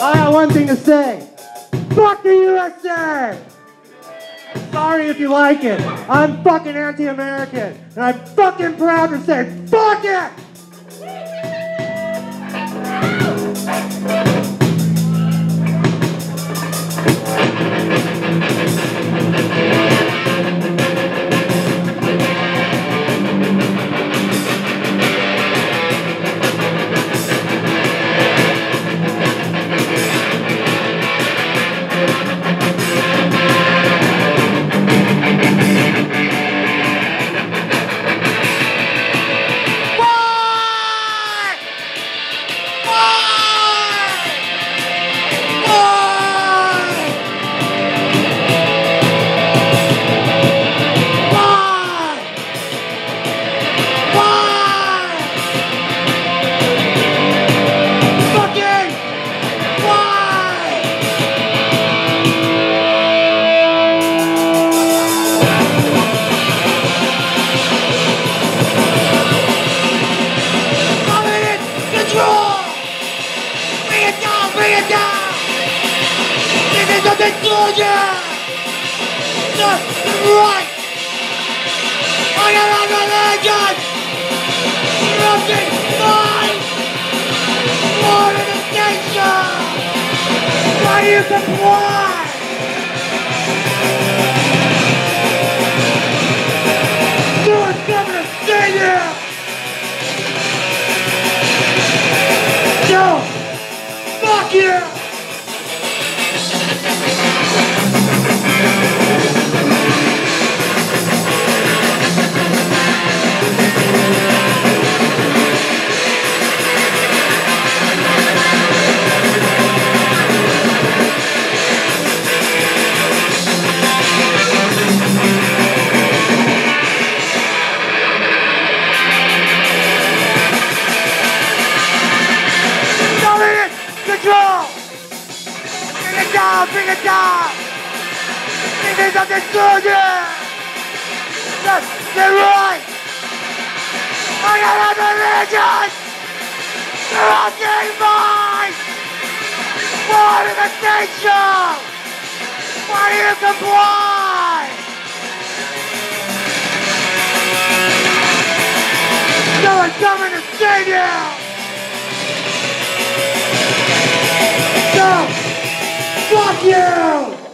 I have one thing to say. Fuck the USA! Sorry if you like it. I'm fucking anti-American. And I'm fucking proud to say, fuck it! bring it down, bring it down. This is not inclusion. Not right. I am a religion. Nothing mine. More than a nation. Why you? bring it down. The soldier. Left, the right. I am the legend. The rocking. Born in the station. No one's coming to save you. Go. Fuck you!